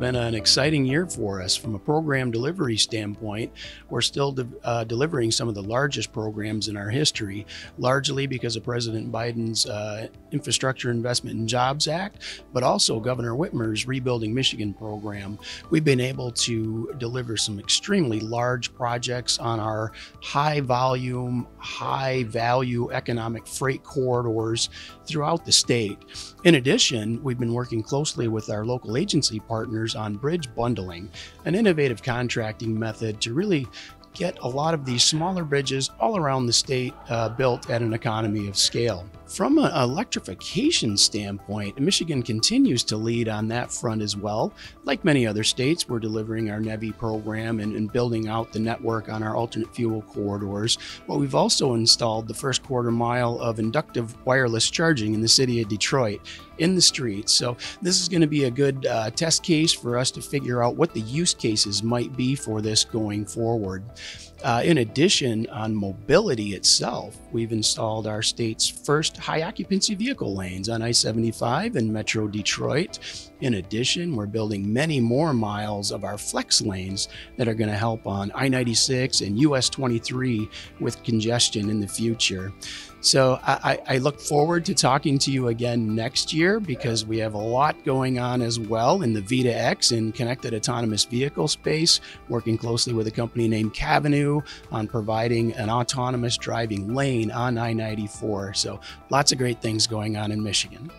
been an exciting year for us from a program delivery standpoint. We're still de- uh, delivering some of the largest programs in our history, largely because of President Biden's uh, Infrastructure Investment and Jobs Act, but also Governor Whitmer's Rebuilding Michigan program. We've been able to deliver some extremely large projects on our high volume, high value economic freight corridors throughout the state. In addition, we've been working closely with our local agency partners on bridge bundling, an innovative contracting method to really get a lot of these smaller bridges all around the state uh, built at an economy of scale. From an electrification standpoint, Michigan continues to lead on that front as well. Like many other states, we're delivering our NEVI program and, and building out the network on our alternate fuel corridors. But we've also installed the first quarter mile of inductive wireless charging in the city of Detroit in the streets. So this is going to be a good uh, test case for us to figure out what the use cases might be for this going forward. Uh, in addition, on mobility itself, we've installed our state's first high occupancy vehicle lanes on I 75 in Metro Detroit. In addition, we're building many more miles of our flex lanes that are going to help on I 96 and US 23 with congestion in the future. So I, I, look forward to talking to you again next year because we have a lot going on as well in the V2X and connected autonomous vehicle space, working closely with a company named Cavnue on providing an autonomous driving lane on I 94. So lots of great things going on in Michigan.